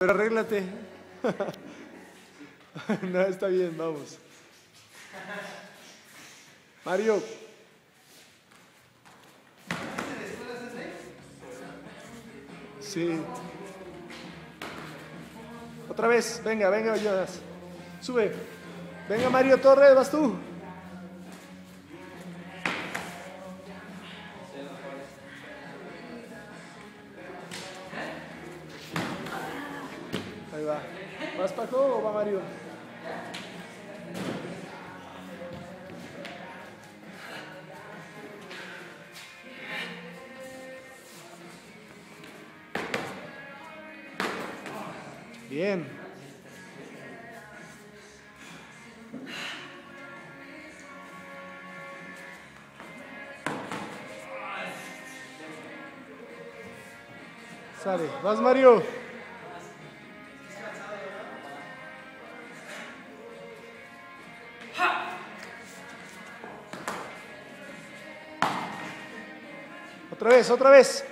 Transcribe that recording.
Pero arréglate. no, está bien, vamos. Mario. Sí. Otra vez, venga, venga, Jonas. Sube. Venga, Mario Torres, vas tú. Va. ¿Vas Paco o va Mario? Bien. Sale. Vas Mario. Otra vez, otra vez.